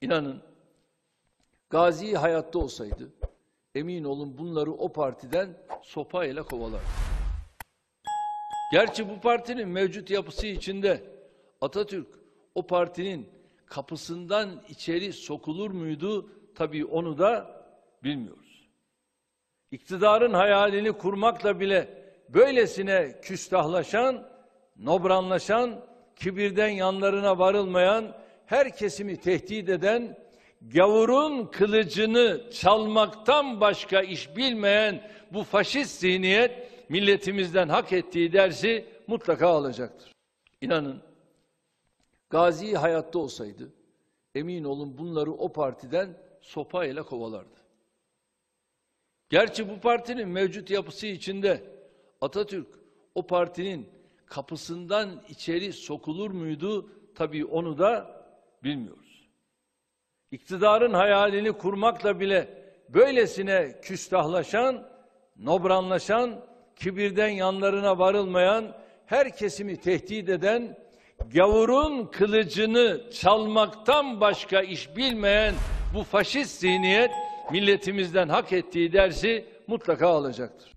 İnanın Gazi hayatta olsaydı emin olun bunları o partiden sopayla kovalar. Gerçi bu partinin mevcut yapısı içinde Atatürk o partinin kapısından içeri sokulur muydu? Tabii onu da bilmiyoruz. İktidarın hayalini kurmakla bile böylesine küstahlaşan, nobranlaşan, kibirden yanlarına varılmayan, her kesimi tehdit eden, gavurun kılıcını çalmaktan başka iş bilmeyen bu faşist zihniyet milletimizden hak ettiği dersi mutlaka alacaktır. İnanın Gazi hayatta olsaydı emin olun bunları o partiden sopayla kovalardı. Gerçi bu partinin mevcut yapısı içinde Atatürk o partinin kapısından içeri sokulur muydu? Tabii onu da bilmiyoruz. İktidarın hayalini kurmakla bile böylesine küstahlaşan, nobranlaşan, kibirden yanlarına varılmayan, her kesimi tehdit eden, gavurun kılıcını çalmaktan başka iş bilmeyen bu faşist zihniyet milletimizden hak ettiği dersi mutlaka alacaktır.